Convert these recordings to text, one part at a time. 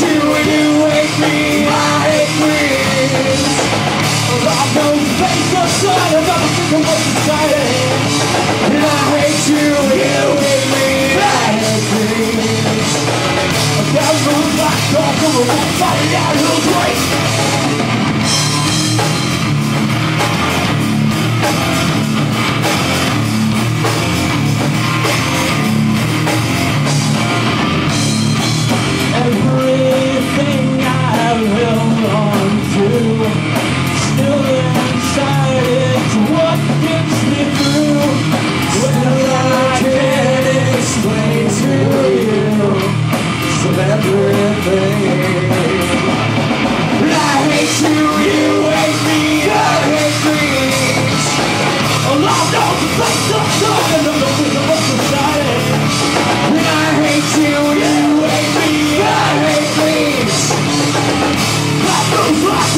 you when you hate me, I hate friends. I've no faith, no of on through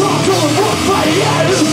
Don't go, don't fight